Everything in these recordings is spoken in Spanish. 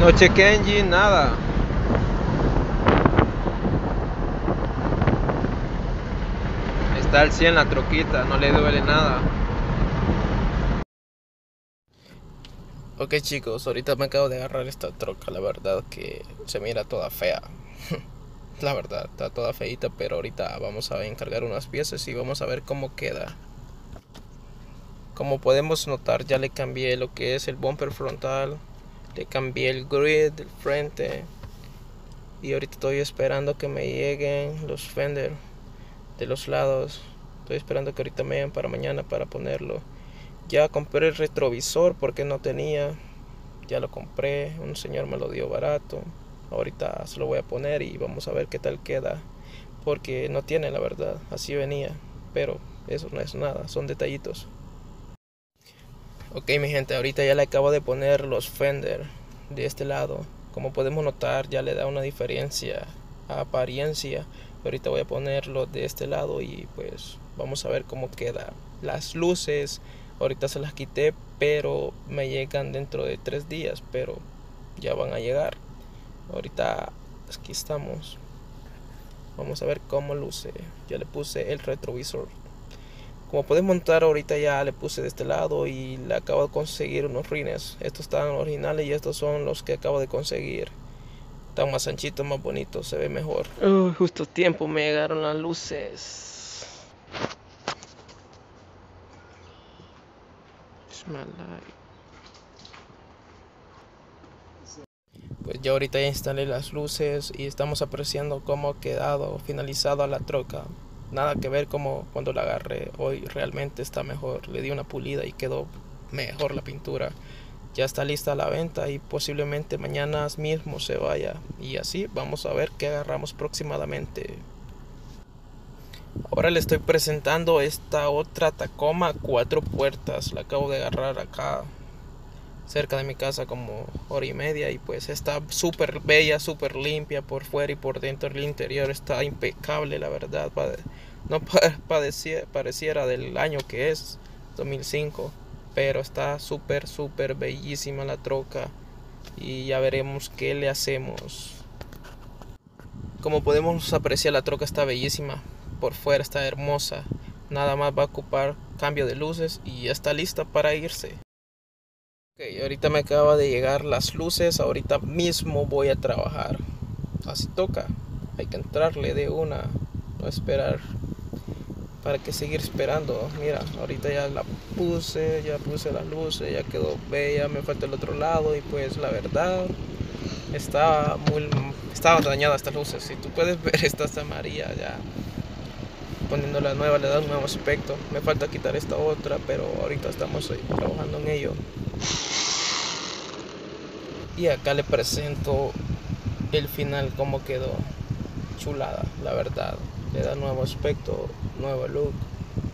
No chequé engine, nada. Está al 100 la troquita, no le duele nada. Ok chicos, ahorita me acabo de agarrar esta troca, la verdad que se mira toda fea. la verdad, está toda feita, pero ahorita vamos a encargar unas piezas y vamos a ver cómo queda. Como podemos notar, ya le cambié lo que es el bumper frontal, le cambié el grid del frente y ahorita estoy esperando que me lleguen los fender de los lados. Estoy esperando que ahorita me lleguen para mañana para ponerlo. Ya compré el retrovisor porque no tenía. Ya lo compré, un señor me lo dio barato. Ahorita se lo voy a poner y vamos a ver qué tal queda. Porque no tiene la verdad, así venía. Pero eso no es nada, son detallitos. Ok mi gente, ahorita ya le acabo de poner los fender de este lado. Como podemos notar ya le da una diferencia a apariencia. Ahorita voy a ponerlo de este lado y pues vamos a ver cómo queda. Las luces, ahorita se las quité, pero me llegan dentro de tres días, pero ya van a llegar. Ahorita aquí estamos. Vamos a ver cómo luce. Ya le puse el retrovisor. Como puedes montar ahorita ya le puse de este lado y le acabo de conseguir unos rines. Estos están originales y estos son los que acabo de conseguir. Están más anchitos, más bonitos, se ve mejor. Uh, justo tiempo me llegaron las luces. Pues ya ahorita ya instalé las luces y estamos apreciando cómo ha quedado finalizada la troca nada que ver como cuando la agarré hoy realmente está mejor. Le di una pulida y quedó mejor la pintura. Ya está lista la venta y posiblemente mañana mismo se vaya. Y así vamos a ver qué agarramos próximamente. Ahora le estoy presentando esta otra Tacoma cuatro puertas. La acabo de agarrar acá cerca de mi casa como hora y media y pues está súper bella, súper limpia por fuera y por dentro. El interior está impecable, la verdad. No pareciera del año que es, 2005, pero está súper, súper bellísima la troca y ya veremos qué le hacemos. Como podemos apreciar, la troca está bellísima, por fuera está hermosa. Nada más va a ocupar cambio de luces y ya está lista para irse ahorita me acaba de llegar las luces, ahorita mismo voy a trabajar. Así toca, hay que entrarle de una, no esperar. ¿Para que seguir esperando? Mira, ahorita ya la puse, ya puse las luces, ya quedó bella, me falta el otro lado y pues la verdad está muy estaba dañada estas luces. Si tú puedes ver esta está amarilla ya poniendo la nueva le da un nuevo aspecto. Me falta quitar esta otra, pero ahorita estamos trabajando en ello. Y acá le presento el final como quedó. Chulada, la verdad. Le da nuevo aspecto, nuevo look.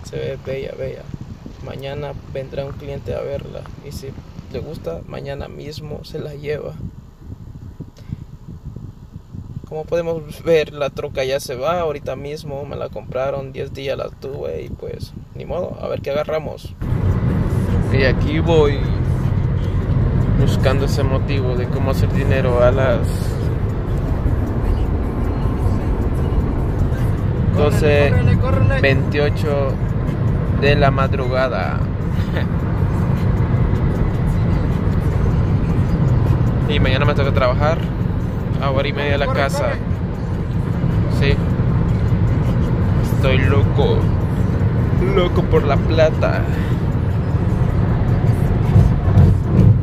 Se ve bella, bella. Mañana vendrá un cliente a verla y si le gusta, mañana mismo se la lleva. Como podemos ver, la troca ya se va ahorita mismo. Me la compraron, 10 días la tuve y pues ni modo, a ver qué agarramos. Y aquí voy buscando ese motivo de cómo hacer dinero a las 12, 28 de la madrugada. y mañana me toca trabajar a hora y media de la casa. Sí. Estoy loco. Loco por la plata.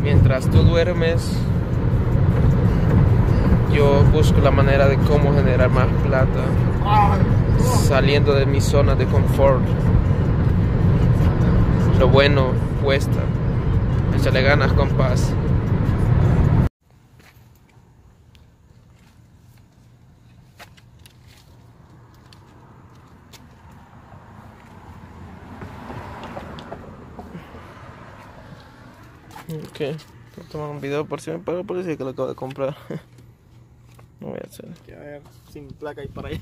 Mientras tú duermes, yo busco la manera de cómo generar más plata, saliendo de mi zona de confort. Lo bueno cuesta. Échale ganas, compás. Ok, voy a tomar un video por si me paga policía que lo acabo de comprar. no voy a hacer. Que a ver, sin placa y para allá.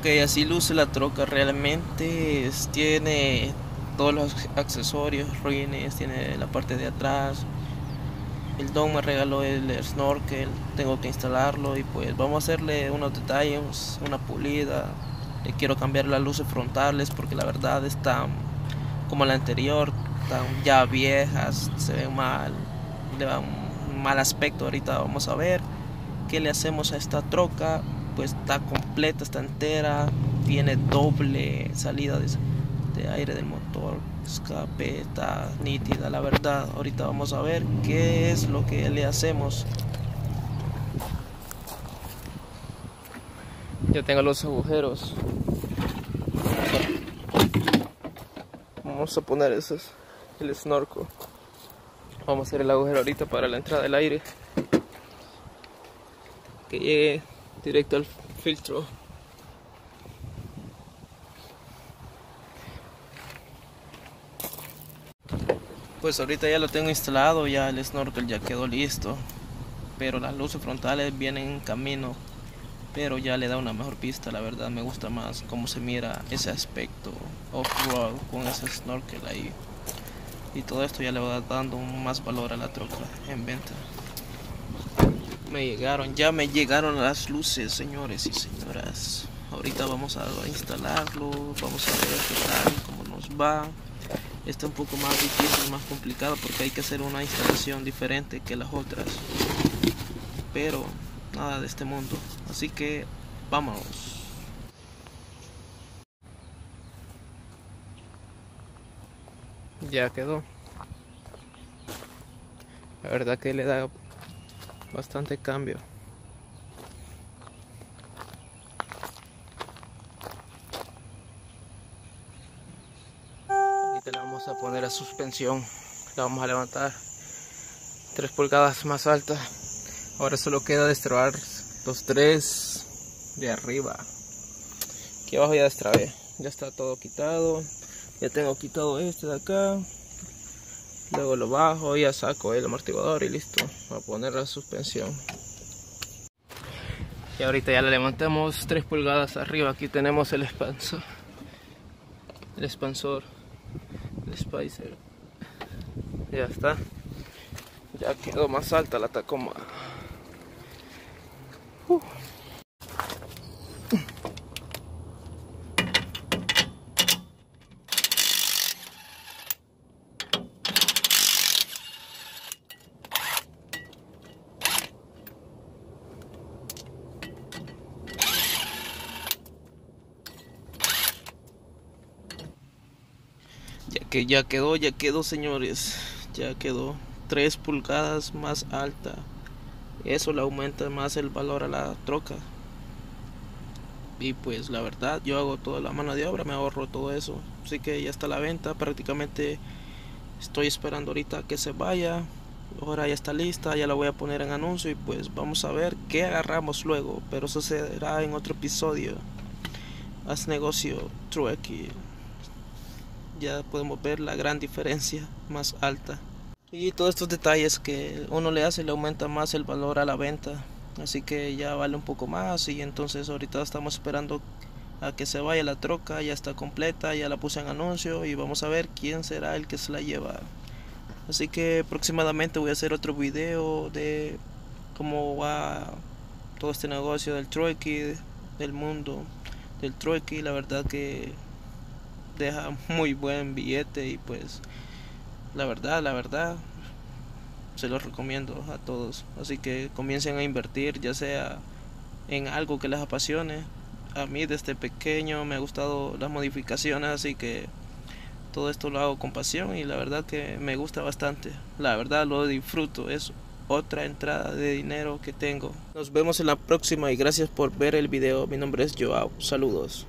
Ok, así luce la troca realmente. tiene todos los accesorios, ruines, tiene la parte de atrás. El don me regaló el snorkel, tengo que instalarlo y pues vamos a hacerle unos detalles, una pulida. Le quiero cambiar las luces frontales porque la verdad están como la anterior, están ya viejas, se ven mal, le da un mal aspecto. Ahorita vamos a ver qué le hacemos a esta troca pues está completa, está entera, tiene doble salida de, aire del motor, escape, está nítida la verdad. Ahorita vamos a ver qué es lo que le hacemos. Ya tengo los agujeros. Vamos a poner esos, el snorkel. Vamos a hacer el agujero ahorita para la entrada del aire. Que llegue directo al filtro. Pues ahorita ya lo tengo instalado, ya el snorkel ya quedó listo. Pero las luces frontales vienen en camino. Pero ya le da una mejor pista, la verdad me gusta más cómo se mira ese aspecto off-road con ese snorkel ahí. Y todo esto ya le va dando más valor a la troca en venta. Me llegaron, ya me llegaron las luces, señores y señoras. Ahorita vamos a instalarlo, vamos a ver qué tal, cómo nos va. Está un poco más difícil, más complicado porque hay que hacer una instalación diferente que las otras. Pero nada de este mundo. Así que vámonos. Ya quedó. La verdad que le da bastante cambio. Ahorita le vamos a poner a suspensión, la vamos a levantar 3 pulgadas más alta. Ahora solo queda destrabar los tres de arriba. Aquí abajo ya destrabé, ya está todo quitado. Ya tengo quitado este de acá, luego lo bajo y ya saco el amortiguador y listo. A poner la suspensión. Y ahorita ya le levantamos 3 pulgadas arriba. Aquí tenemos el expansor. El expansor. El spicer. Ya está. Ya quedó más alta la tacoma. Uh. Que ya quedó, ya quedó señores. Ya quedó 3 pulgadas más alta. Eso le aumenta más el valor a la troca. Y pues la verdad, yo hago toda la mano de obra, me ahorro todo eso. Así que ya está la venta, prácticamente estoy esperando ahorita que se vaya. Ahora ya está lista, ya la voy a poner en anuncio y pues vamos a ver qué agarramos luego. Pero eso será en otro episodio. Haz negocio trueque ya podemos ver la gran diferencia más alta. Y todos estos detalles que uno le hace le aumenta más el valor a la venta. Así que ya vale un poco más y entonces ahorita estamos esperando a que se vaya la troca, ya está completa, ya la puse en anuncio y vamos a ver quién será el que se la lleva. Así que aproximadamente voy a hacer otro video de cómo va todo este negocio del trueque, del mundo del trueque. La verdad que deja muy buen billete y pues la verdad, la verdad, se los recomiendo a todos. Así que comiencen a invertir, ya sea en algo que les apasione. A mí desde pequeño me ha gustado las modificaciones, así que todo esto lo hago con pasión y la verdad que me gusta bastante. La verdad lo disfruto, es otra entrada de dinero que tengo. Nos vemos en la próxima y gracias por ver el video. Mi nombre es Joao. Saludos.